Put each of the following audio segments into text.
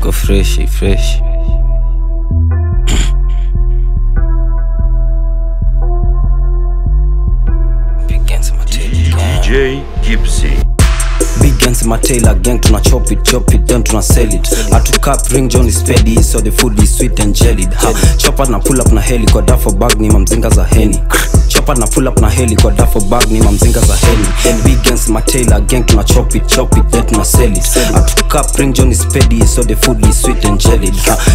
iko freshi freshi. DJ Gypsy. Big Gens Matela gang tuna chop it chop it then tuna sell it. Atu cup ring John is steady so the food is sweet and jellied. Ha chopper na pull up na heli kwa duffel bag ni mamzinga za heni chopper na pull up na heli kwa duffel bag ni mamzinga za heli. Gens Matela gang tuna chop it chop it then tuna sell it. Atu cup ring spedi so the food is sweet and jelly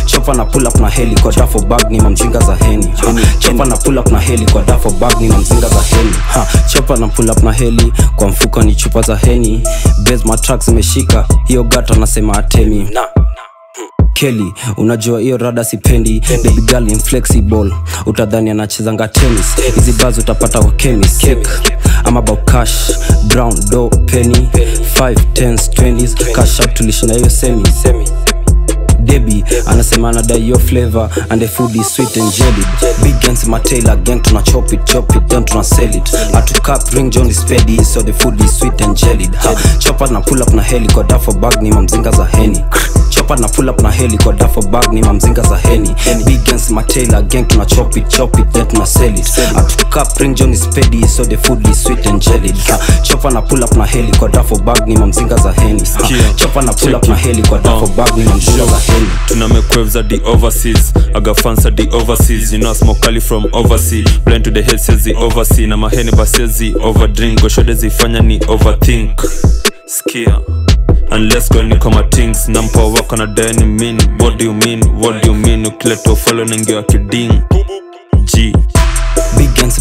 chopper na pull up na heli kwa duffel bag ni mamzinga za heni. Chopper na pull up na heli kwa duffel bag ni mamzinga za heni. Chopper na pull up na heli kwa mfuko ni chupa za heni. Bez matrack zimeshika hiyo gata nasema atemi. Na Kelly, unajua hiyo rada sipendi. Baby girl inflexible utadhani anachezanga tennis. Hizi bars utapata kwa chemist. Cake I'm about cash brown dough, penny 5 10s 20s cash out tulishinda hiyo semi. Debbie anasema anadai yo flavor and the food is sweet and jelly. Big gens matela gang tuna chop it chop it then tuna sell it. Atu cup ring john is steady so the food is sweet and jelly. Chopper na pull up na heli kwa duffel bag ni mamzinga za heni chopper na pull up na heli kwa dafo bag ni mamzinga za heni. Big gens tailor gang tuna chop it chop it then tuna sell it. Atu cup john is pedi so the food is sweet and jelly. Ha chopa na pull up na heli kwa dafo bag ni mamzinga za heni. Ha chopa na pull up na heli kwa duffel Uh. bag ni mamzinga za heni. Tuna mekwevza the overseas. Aga fans are the overseas. You know I smoke kali from overseas. Blind to the head says the overseas. Na maheni basezi overdrink. Goshode zifanya ni overthink. Skia unless kwa kama matings na mpo wako na deni mean what do you mean what do you mean ukileta ufalo nengewa kiding? G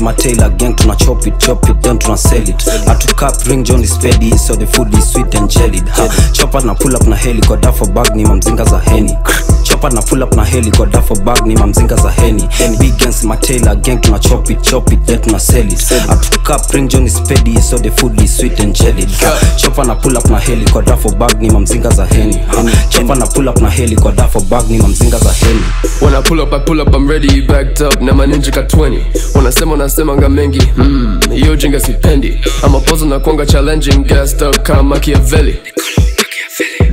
Big tail again tuna chop it chop it then tuna sell it. I took up ring John is steady so the food is sweet and jellied. Ha chopper na pull up na heli kwa dafo bag ni mamzinga za heni chopper na pull up na heli kwa dafo bag ni mamzinga za heni Big against my tail again tuna chop it chop it then tuna sell it. I took up ring John is steady so the food is sweet and jellied. Ha chopper na pull up na heli kwa dafo bag ni mamzinga za heni chop chopper na pull up na heli kwa dafo bag ni mamzinga za heni When I pull up, I pull up, I'm ready, backed up, na maninja ka 20 Wanasema unasemanga mengi, hmm, hiyo jinga sipendi. Ama pozo na kwanga challenging, up kama Machiavelli.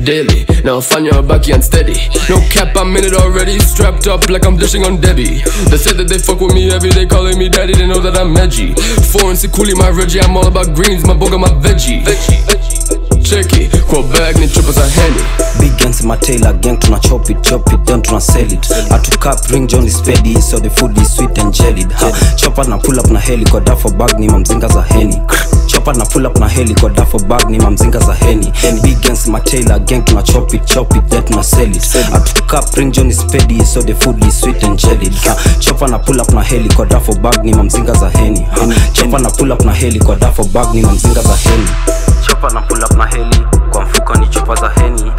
Daily, now I find your backy unsteady. No cap, I'm in it already, strapped up like I'm dishing on Debbie. They say that they fuck with me every day, calling me daddy, they know that I'm edgy. Foreign sikuli my Reggie, I'm all about greens, my boga, my veggie, veggie Cheki, kwa bag ni chupa za Henny Big gang tuna chop it chop it then tuna sell it. Ring John is so the food is sweet and jellied. Chopper na pull up na heli kwa dafo bag ni mamzinga za heni. Chopper na pull up na heli kwa dafo bag ni mamzinga za heni. Big gang tuna chop it chop it then tuna sell it. Ring John is so the food is sweet and jellied. Chopper na pull up na heli kwa dafo bag ni mamzinga za heni. Chopper na pull up na heli kwa dafo bag ni mamzinga za heni chopper na pull up na heli kwa mfuko ni chupa za heni